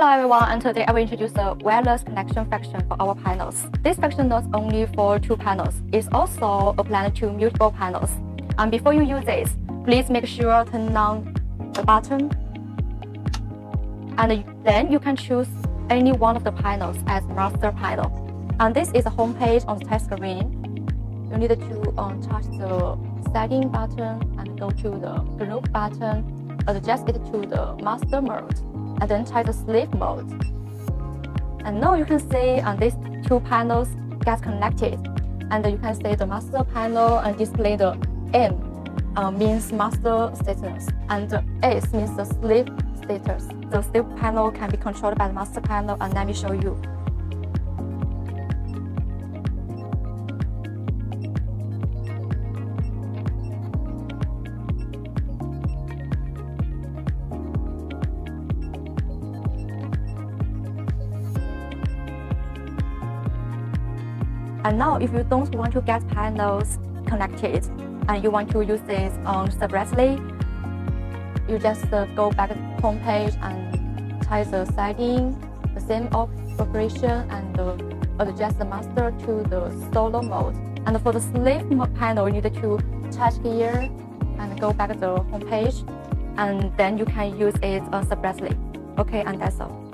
Hello everyone, and today I will introduce the wireless connection function for our panels. This function not only for two panels, it's also applied to multiple panels. And before you use this, please make sure to turn on the button. And then you can choose any one of the panels as master panel. And this is a home page on the touch screen. You need to um, touch the setting button and go to the group button, adjust it to the master mode and then try the sleep mode. And now you can see on these two panels get connected. And you can see the master panel and display the M uh, means master status and S means the sleep status. The sleep panel can be controlled by the master panel and let me show you. And now if you don't want to get panels connected and you want to use this um, separately, you just uh, go back to the home page and try the setting, the same operation and uh, adjust the master to the solo mode. And for the sleep panel, you need to touch here and go back to the home page and then you can use it uh, separately. Okay, and that's all.